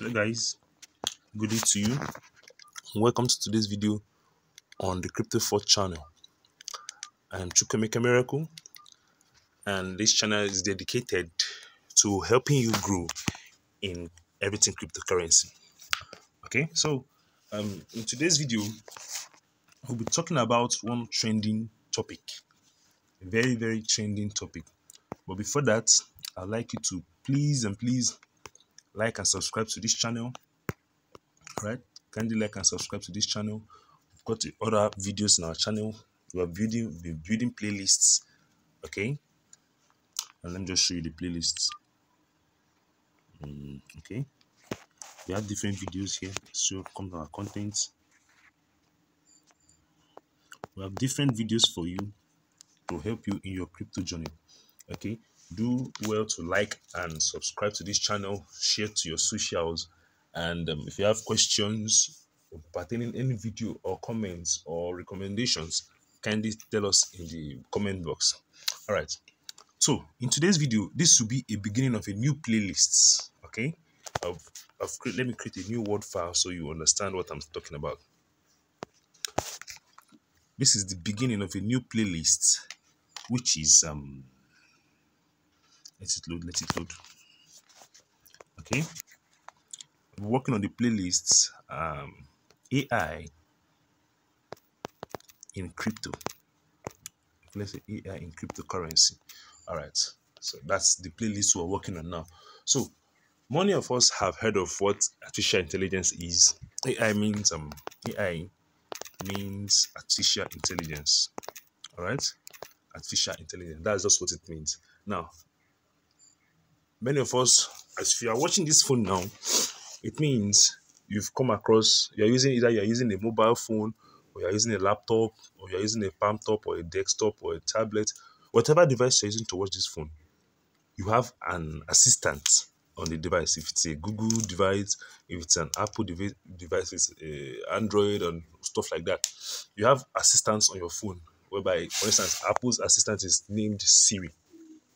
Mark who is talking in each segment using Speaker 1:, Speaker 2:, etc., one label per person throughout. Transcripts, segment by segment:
Speaker 1: hello guys. Good day to you. Welcome to today's video on the crypto Fort channel. I am chukwuemeka miracle and this channel is dedicated to helping you grow in everything cryptocurrency. Okay so um in today's video we'll be talking about one trending topic a very very trending topic. But before that i'd like you to please and please like and subscribe to this channel right? Kindly like and subscribe to this channel. We've got the other videos in our channel. We are building been building playlists okay? And let me just show you the playlists. Mm, okay. We have different videos here so come to our content. We have different videos for you to help you in your crypto journey okay do well to like and subscribe to this channel share to your socials and um, if you have questions pertaining any video or comments or recommendations kindly tell us in the comment box. All right so in today's video this will be a beginning of a new playlist okay? I've let me create a new word file so you understand what i'm talking about. This is the beginning of a new playlist which is um let it load let it load. Okay. Working on the playlists um ai in crypto. Let's say ai in cryptocurrency. All right. So that's the playlist we're working on now. So many of us have heard of what artificial intelligence is. Ai means um ai means artificial intelligence. All right. Artificial intelligence. That's just what it means. Now many of us as if you are watching this phone now it means you've come across you're using either you're using a mobile phone or you're using a laptop or you're using a palm top or a desktop or a tablet. Whatever device you're using to watch this phone you have an assistant on the device. If it's a google device if it's an apple device device it's a android and stuff like that you have assistants on your phone whereby for instance apple's assistant is named siri.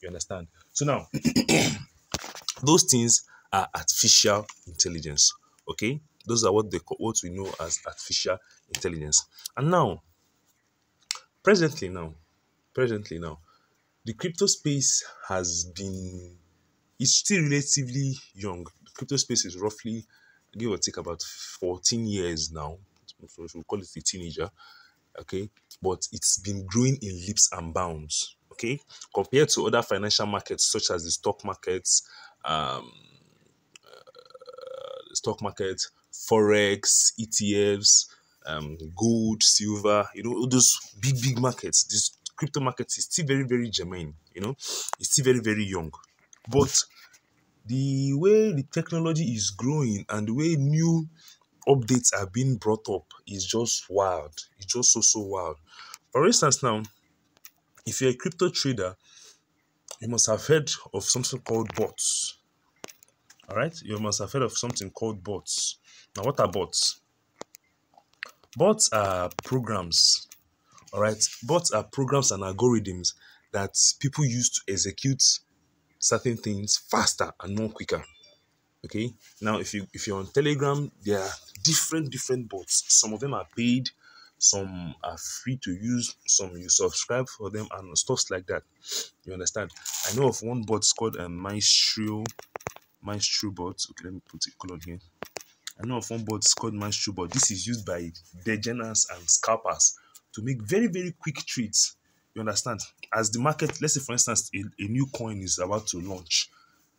Speaker 1: You understand so now those things are artificial intelligence okay? Those are what they call what we know as artificial intelligence. And now presently now presently now the crypto space has been it's still relatively young. The crypto space is roughly give or take about 14 years now. So we call it a teenager okay? But it's been growing in leaps and bounds okay compared to other financial markets such as the stock markets um the stock market forex etfs um gold silver you know those big big markets this crypto market is still very very germane you know it's still very very young. But the way the technology is growing and the way new updates are being brought up is just wild. It's just so so wild. For instance now if you're a crypto trader you must have heard of something called bots. All right you must have heard of something called bots. Now what are bots? Bots are programs. All right bots are programs and algorithms that people use to execute certain things faster and more quicker. Okay? Now if you if you're on telegram there are different different bots. Some of them are paid some are free to use some you subscribe for them and stuff like that. You understand? I know of one bot called um, maestro maestro bot. Okay let me put a color here. I know of one bot called maestro bot. This is used by degeners and scalpers to make very very quick trades. You understand? As the market let's say for instance a, a new coin is about to launch.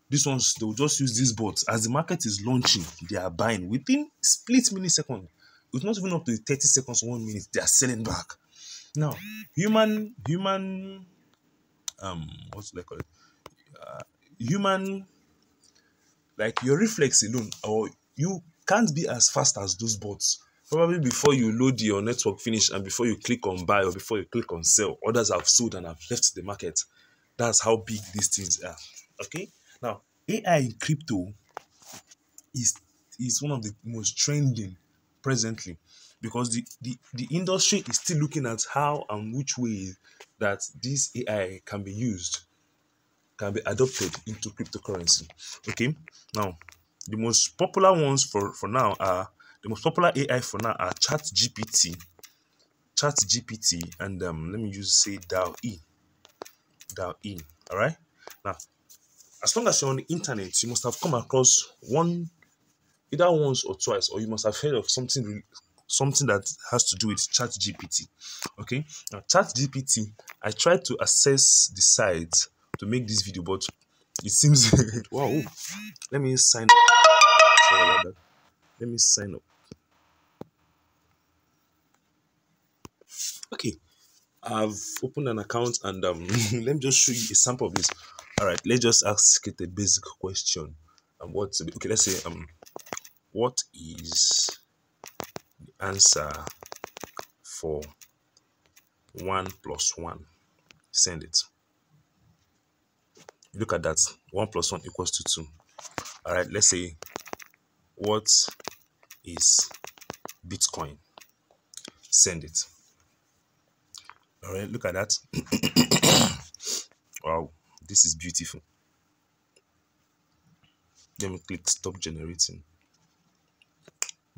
Speaker 1: These ones they will just use these bots as the market is launching they are buying within split millisecond it's not even up to 30 seconds one minute they are selling back. Now human human um what's they call it? Uh, human like your reflex alone or you can't be as fast as those bots. Probably before you load your network finish and before you click on buy or before you click on sell others have sold and have left the market. That's how big these things are. Okay? Now ai in crypto is is one of the most trending presently because the, the the industry is still looking at how and which way that this ai can be used can be adopted into cryptocurrency okay now the most popular ones for for now are the most popular AI for now are Chat GPT, Chat GPT, and um, let me just say DAO E, DAO E. All right. Now, as long as you're on the internet, you must have come across one, either once or twice, or you must have heard of something something that has to do with chat gpt okay? Now chat gpt i tried to assess the site to make this video but it seems wow let me sign up. Let me sign up. Okay i've opened an account and um let me just show you a sample of this. All right let's just ask it a basic question. Um what's okay let's say um what is the answer for 1 plus 1 send it. Look at that. 1 plus 1 equals to 2 all right let's say what is bitcoin? Send it. All right look at that. Wow this is beautiful. Let me click stop generating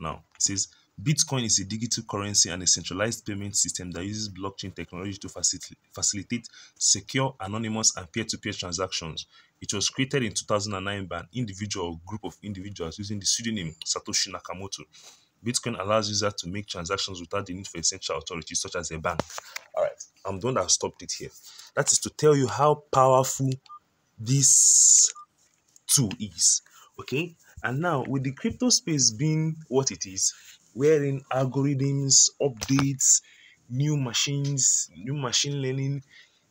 Speaker 1: now it says Bitcoin is a digital currency and a centralized payment system that uses blockchain technology to facil- facilitate secure, anonymous, and peer to peer transactions. It was created in 2009 by an individual or group of individuals using the pseudonym Satoshi Nakamoto. Bitcoin allows users to make transactions without the need for a central authorities such as a bank. All right, I'm done. I've stopped it here. That is to tell you how powerful this tool is. Okay, and now with the crypto space being what it is, wherein algorithms, updates, new machines, new machine learning,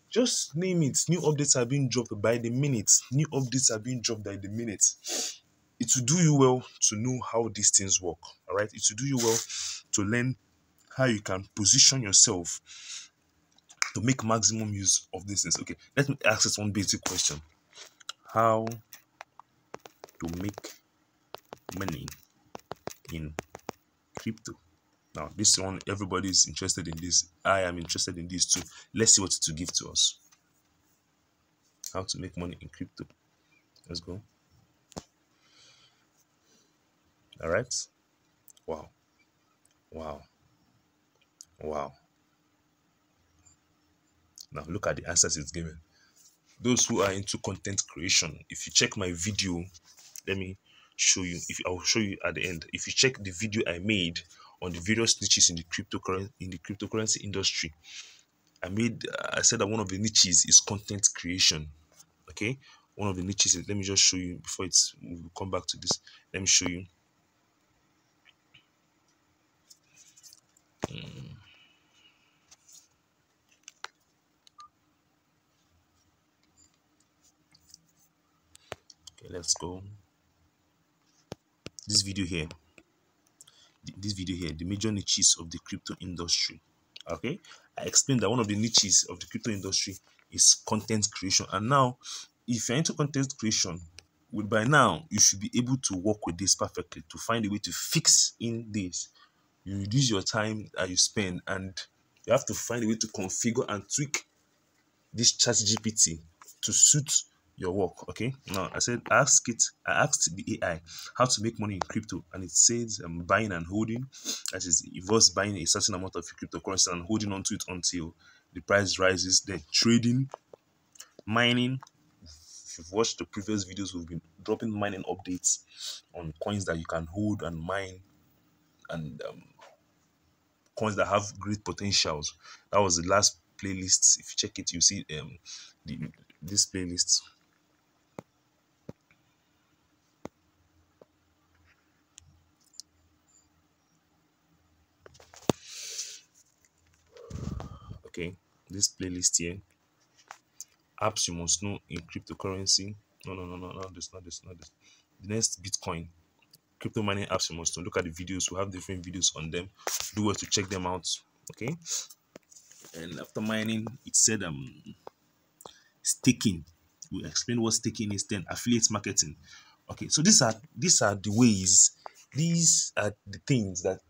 Speaker 1: just name it, new updates are being dropped by the minute. New updates are being dropped by the minute. It will do you well to know how these things work. All right, it will do you well to learn how you can position yourself to make maximum use of these things. Okay, let me ask this one basic question: How to make money in crypto. Now, this one, everybody is interested in this. I am interested in this too. Let's see what to give to us. How to make money in crypto. Let's go. All right. Wow. Wow. Wow. Now, look at the answers it's given. Those who are into content creation, if you check my video, let me show you if I'll show you at the end. If you check the video I made on the various niches in the cryptocurrency in the cryptocurrency industry, I made I said that one of the niches is content creation. Okay, one of the niches. Is let me just show you before it's we'll come back to this. Let me show you. Mm. Okay, let's go this video here this video here the major niches of the crypto industry okay? I explained that one of the niches of the crypto industry is content creation. And now if you're into content creation well, by now you should be able to work with this perfectly to find a way to fix in this. You reduce your time that you spend and you have to find a way to configure and tweak this chat gpt to suit your work. Okay. Now I said ask it. I asked the AI how to make money in crypto, and it says um, buying and holding. That is, was buying a certain amount of cryptocurrency and holding onto it until the price rises. Then trading, mining. If you've watched the previous videos, we've been dropping mining updates on coins that you can hold and mine, and um, coins that have great potentials. That was the last playlist. If you check it, you see um the this playlist okay this playlist here apps you must know in cryptocurrency no no no no no this not this not this. The next bitcoin. Crypto mining apps you must know. Look at the videos. We have different videos on them. Do well to check them out okay? And after mining it said um staking. We explain what staking is then affiliate marketing. Okay so these are these are the ways these are the things that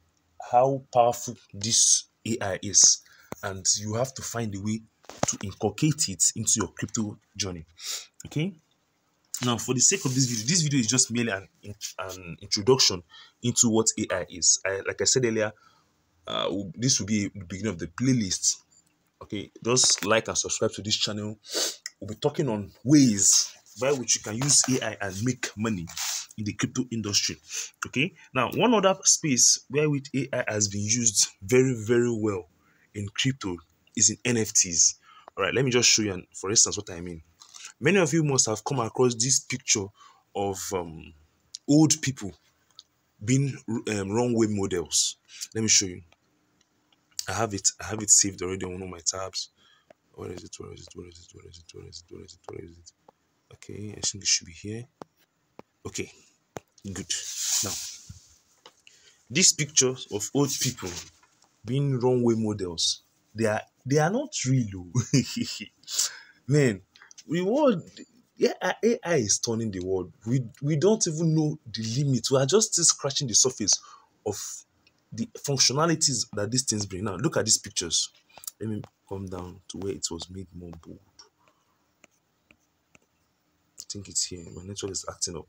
Speaker 1: how powerful this ai is and you have to find a way to inculcate it into your crypto journey. Okay. Now, for the sake of this video, this video is just merely an, an introduction into what AI is. I, like I said earlier, uh, this will be the beginning of the playlist. Okay, just like and subscribe to this channel. We'll be talking on ways by which you can use AI and make money in the crypto industry. Okay, now one other space where which AI has been used very, very well in crypto is in NFTs. All right, let me just show you, for instance, what I mean. Many of you must have come across this picture of um, old people being um, runway models. Let me show you. I have it. I have it saved already on one of my tabs. Where is it? Where is it? Where is it? Where is it? Where is it? Where is it? Where is it? Okay, I think it should be here. Okay, good. Now, these pictures of old people being runway models, they are they are not real. Oh. Man, the world yeah, AI is turning the world. We we don't even know the limit. We are just scratching the surface of the functionalities that these things bring. Now look at these pictures. Let me come down to where it was made more bold. I think it's here. My network is acting up.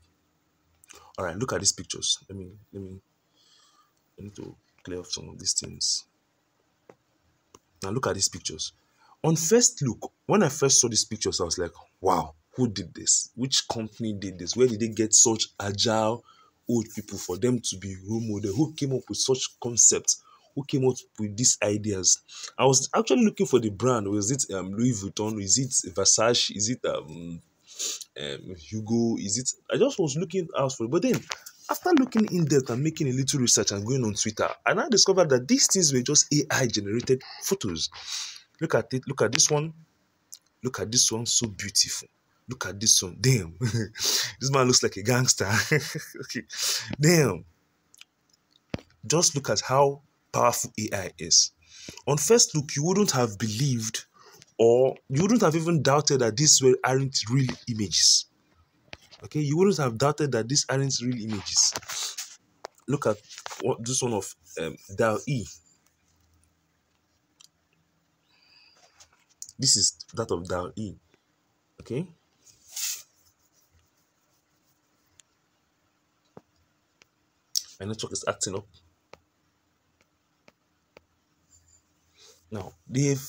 Speaker 1: All right, look at these pictures. Let me let me. I need to clear off some of these things. Now look at these pictures. On first look, when I first saw these pictures, I was like, wow, who did this? Which company did this? Where did they get such agile old people for them to be role model? Who came up with such concepts? Who came up with these ideas? I was actually looking for the brand. Was it um, Louis Vuitton? Is it Versace? Is it um, um, Hugo? Is it? I just was looking out for it. But then, after looking in depth and making a little research and going on Twitter, and I discovered that these things were just AI generated photos. Look at it. Look at this one. Look at this one. So beautiful. Look at this one. Damn. this man looks like a gangster. okay. Damn. Just look at how powerful AI is. On first look, you wouldn't have believed or you wouldn't have even doubted that these were aren't real images. Okay, you wouldn't have doubted that these aren't real images. Look at what this one of um, DALL-E. This is that of DALL-E. Okay. My network is acting up. Now, they've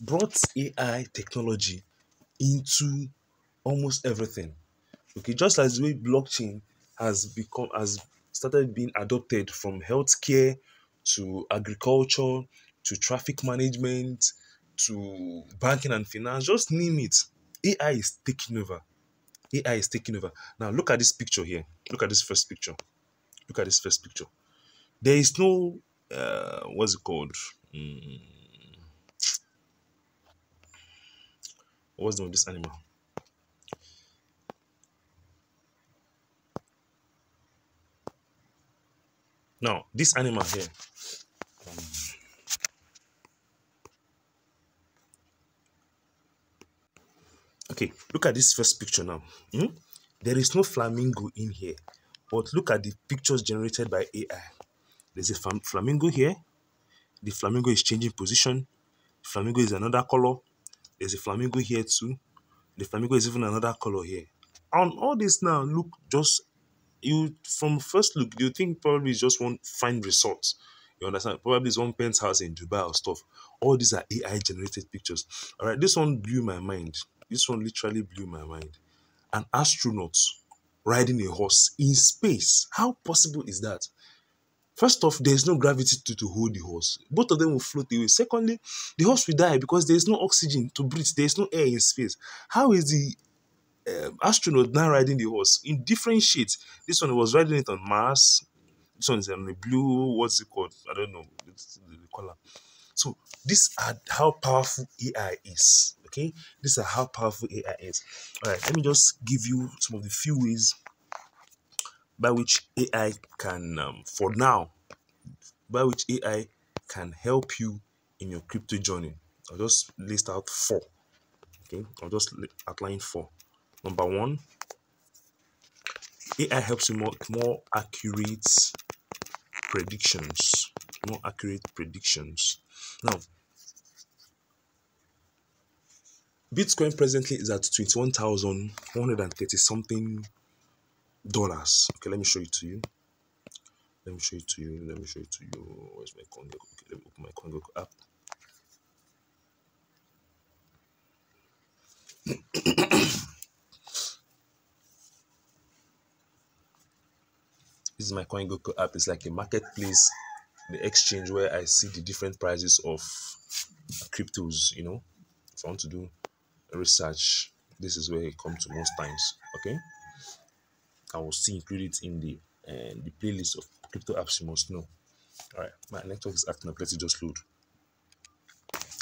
Speaker 1: brought AI technology into almost everything. Okay, just as the way blockchain has become has started being adopted from healthcare to agriculture to traffic management to banking and finance, just name it. AI is taking over. AI is taking over. Now look at this picture here. Look at this first picture. Look at this first picture. There is no uh, what's it called? Mm. What's the name of this animal? Now, this animal here, Okay, look at this first picture now. Hmm? There is no flamingo in here, but look at the pictures generated by AI. There's a flamingo here. The flamingo is changing position. Flamingo is another color. There's a flamingo here too. The flamingo is even another color here. On all this now, look just you from first look, you think probably it's just one fine resort. You understand? Probably it's one penthouse in Dubai or stuff. All these are AI generated pictures. All right, this one blew my mind. This one literally blew my mind. An astronaut riding a horse in space. How possible is that? First off, there is no gravity to, to hold the horse. Both of them will float away. Secondly, the horse will die because there is no oxygen to breathe. There is no air in space. How is the um, astronaut now riding the horse in different shades? This one was riding it on Mars. This one is on the blue. What's it called? I don't know the color. So these are how powerful AI is. Okay, these are how powerful AI is. All right, let me just give you some of the few ways by which AI can, um, for now, by which AI can help you in your crypto journey. I'll just list out four. Okay, I'll just outline four. Number one, AI helps you make more accurate predictions. More accurate predictions. Now, Bitcoin presently is at twenty-one thousand one hundred and thirty something dollars. Okay, let me show it to you. Let me show it to you. Let me show it to you. Where's my CoinGecko? Okay, let me open my CoinGecko app. this is my CoinGecko app. It's like a marketplace, the exchange where I see the different prices of cryptos. You know, if I want to do research, this is where it comes to most times. Okay, I will see include it in the uh, the playlist of crypto apps you must know. All right, my network is acting up. Let it just load.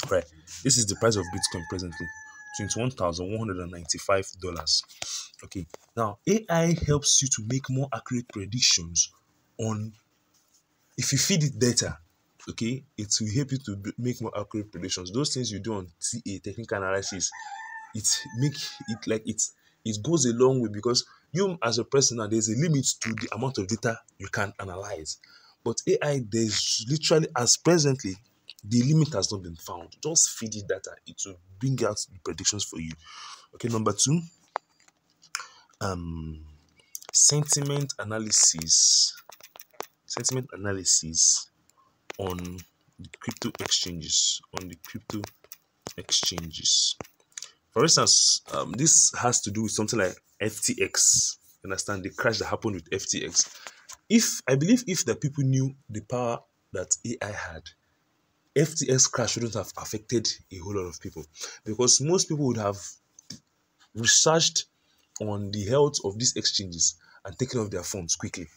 Speaker 1: All right, this is the price of Bitcoin presently. $21,195. Okay, now AI helps you to make more accurate predictions on if you feed it data, okay, it will help you to make more accurate predictions. Those things you do on TA, technical analysis, it make it like it's it goes a long way because you as a person now there's a limit to the amount of data you can analyze. But AI, there's literally as presently the limit has not been found. Just feed it data, it will bring out the predictions for you. Okay, number two, um, sentiment analysis. Sentiment analysis on the crypto exchanges. On the crypto exchanges. For instance, um, this has to do with something like FTX. Understand the crash that happened with FTX. If I believe if the people knew the power that AI had, FTX crash shouldn't have affected a whole lot of people because most people would have researched on the health of these exchanges and taken off their phones quickly.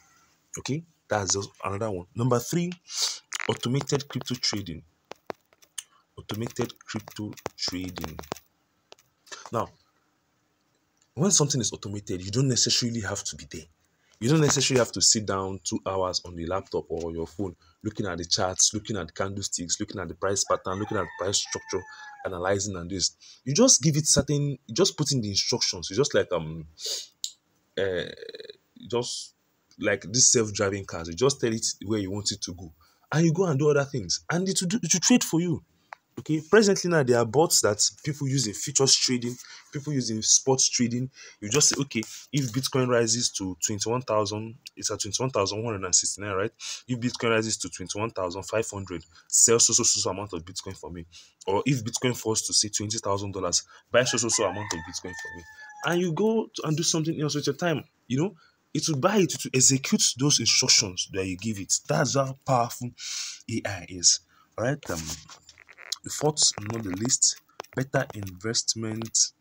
Speaker 1: Okay, that's another one. Number three, automated crypto trading. Automated crypto trading. Now, when something is automated, you don't necessarily have to be there. You don't necessarily have to sit down two hours on the laptop or your phone looking at the charts, looking at the candlesticks, looking at the price pattern, looking at the price structure, analyzing and this. You just give it certain, just put in the instructions. You just like um uh just like this self-driving cars, you just tell it where you want it to go. And you go and do other things. And it will do it will trade for you. Okay, presently now there are bots that people use in futures trading, people use in sports trading. You just say, okay, if Bitcoin rises to 21,000, it's at 21,169, right? If Bitcoin rises to 21,500, sell so so so amount of Bitcoin for me. Or if Bitcoin falls to say $20,000, buy so so so amount of Bitcoin for me. And you go and do something else with your time, you know, it will buy it to execute those instructions that you give it. That's how powerful AI is. All right. Um, the fourth, not the least, better investment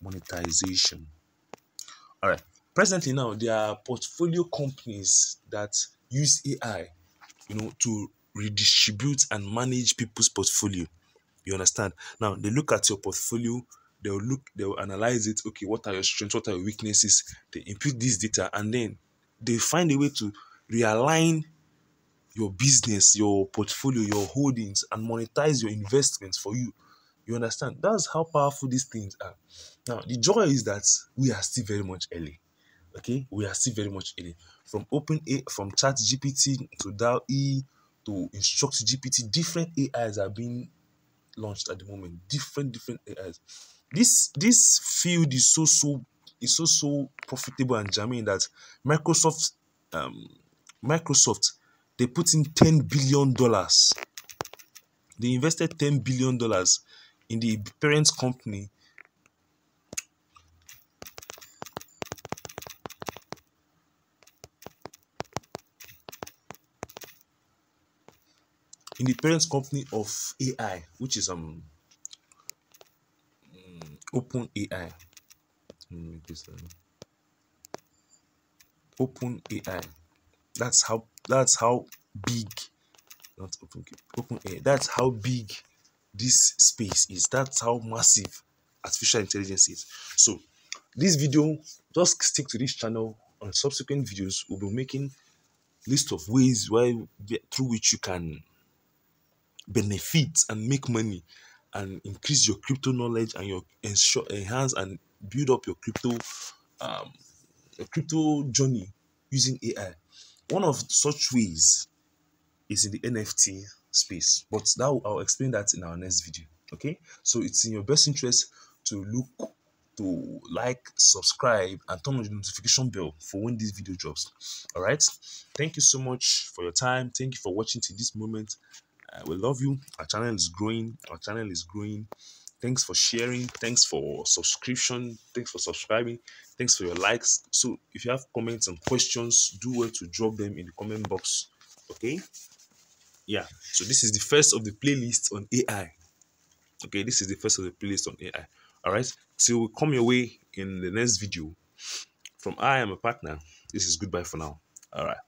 Speaker 1: monetization. All right. Presently now, there are portfolio companies that use AI, you know, to redistribute and manage people's portfolio. You understand? Now they look at your portfolio, they'll look, they'll analyze it. Okay, what are your strengths? What are your weaknesses? They input this data and then they find a way to realign your business, your portfolio, your holdings, and monetize your investments for you. You understand? That's how powerful these things are. Now, the joy is that we are still very much early. Okay, we are still very much early. From Open A, from Chat GPT to DAO E to Instruct GPT, different AIs are being launched at the moment. Different, different AIs. This this field is so so is so so profitable and germane that Microsoft um Microsoft they put in 10 billion dollars they invested 10 billion dollars in the parent company in the parent company of AI, which is um Open AI. Open AI. That's how that's how big not open open AI. That's how big this space is. That's how massive artificial intelligence is. So this video, just stick to this channel. On subsequent videos, we'll be making list of ways why through which you can benefit and make money and increase your crypto knowledge and your ensure enhance and build up your crypto um your crypto journey using AI. One of such ways is in the NFT space, but that I'll explain that in our next video. Okay, so it's in your best interest to look to like, subscribe, and turn on the notification bell for when this video drops. All right, thank you so much for your time. Thank you for watching to this moment. Uh, we love you. Our channel is growing. Our channel is growing. Thanks for sharing. Thanks for subscription. Thanks for subscribing. Thanks for your likes. So if you have comments and questions, do well to drop them in the comment box. Okay. Yeah. So this is the first of the playlist on AI. Okay, this is the first of the playlist on AI. All right. Till we come your way in the next video. From I am a partner. This is goodbye for now. All right.